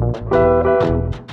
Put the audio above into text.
Música